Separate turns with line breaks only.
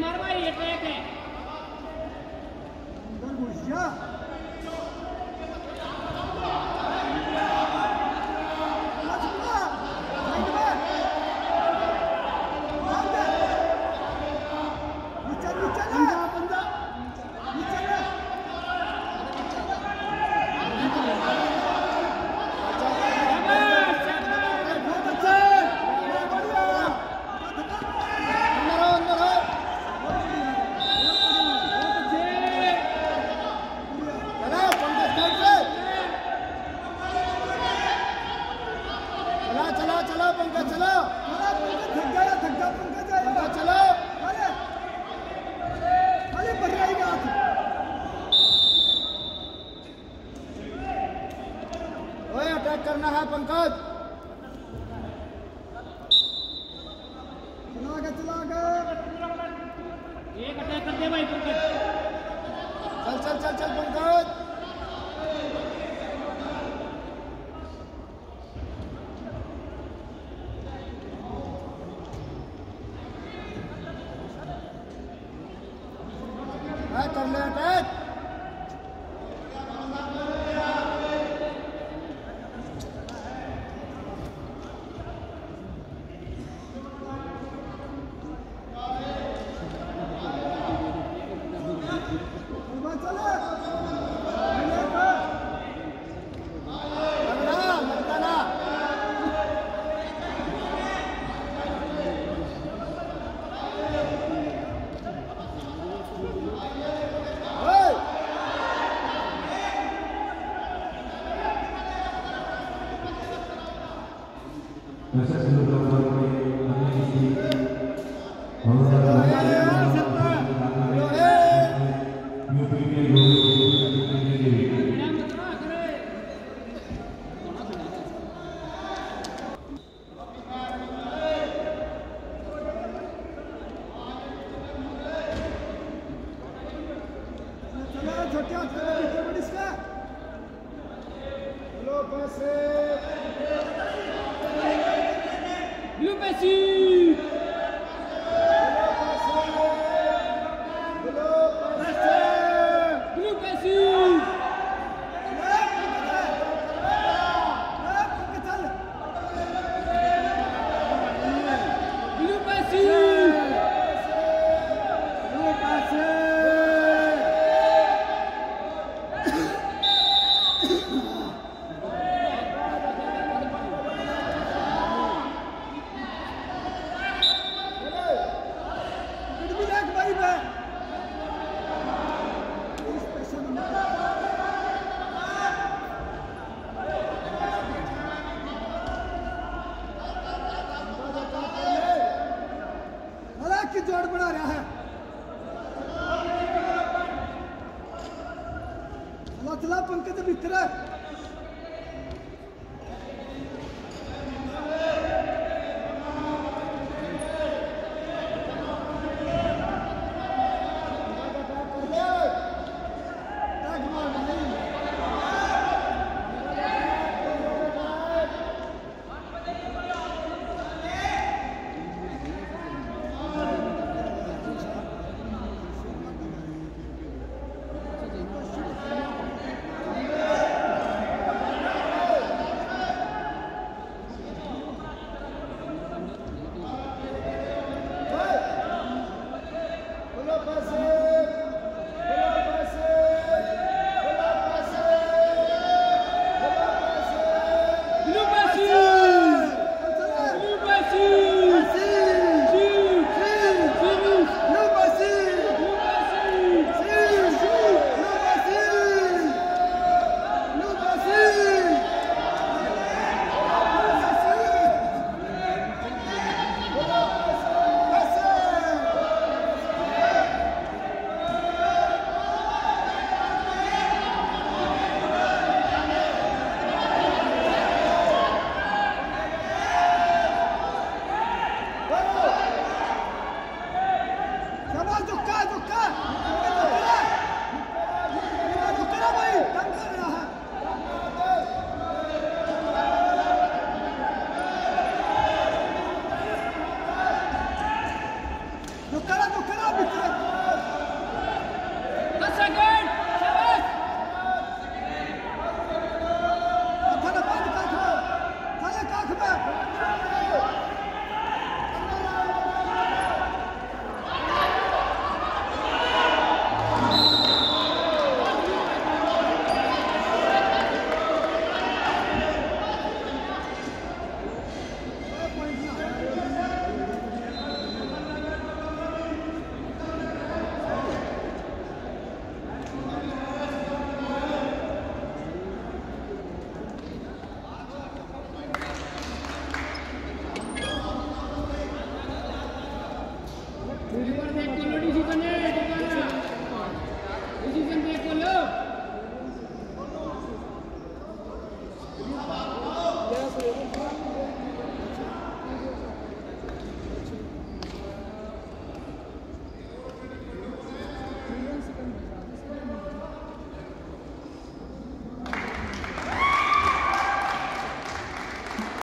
मारवा ये ट्रैक है।
चलो
पंखा चलो। करना है पंकज
चला। आगे चला आगे
एक अटैक कर दे भाई पंकज।
चल चल चल चल, Pankaj.
Gracias, Jackson! Thank you.